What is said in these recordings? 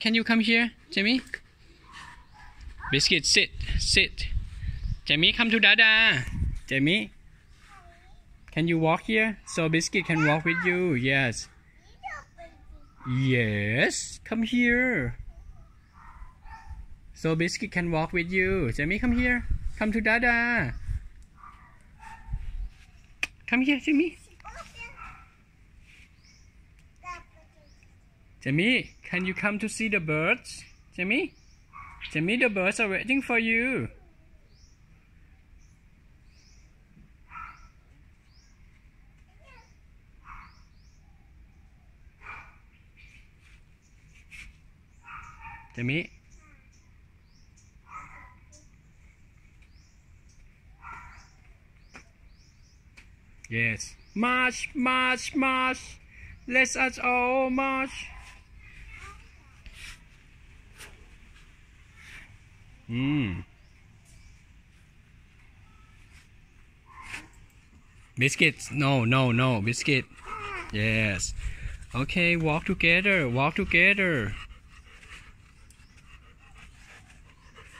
can you come here, Jamie? Biscuit, sit, sit. Jamie, come to Dada. Jamie, can you walk here? So Biscuit can walk with you. Yes. Yes, come here. So Biscuit can walk with you. Jamie, come here. Come to Dada. Come here, Jamie. Jamie, can you come to see the birds? Jamie? Jamie, the birds are waiting for you. Jamie? Yes. March, march, march. Let us all march. Mm. Biscuits. No, no, no. Biscuit. Yes. Okay, walk together. Walk together.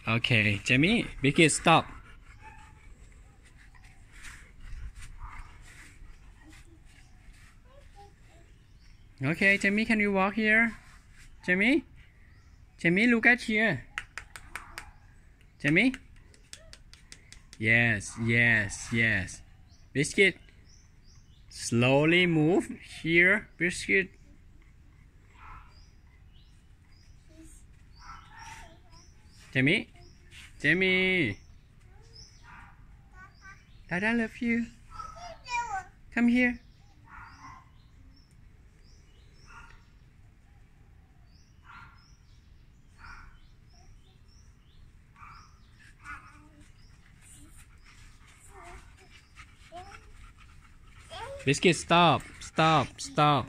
Okay, Jamie. Biscuit, stop. Okay, Jamie, can you walk here? Jamie? Jamie, look at here. Jamie? Yes, yes, yes. Biscuit. Slowly move here, Biscuit. Jamie? Jamie? Dada love you. Come here. Biscuit, stop, stop, stop.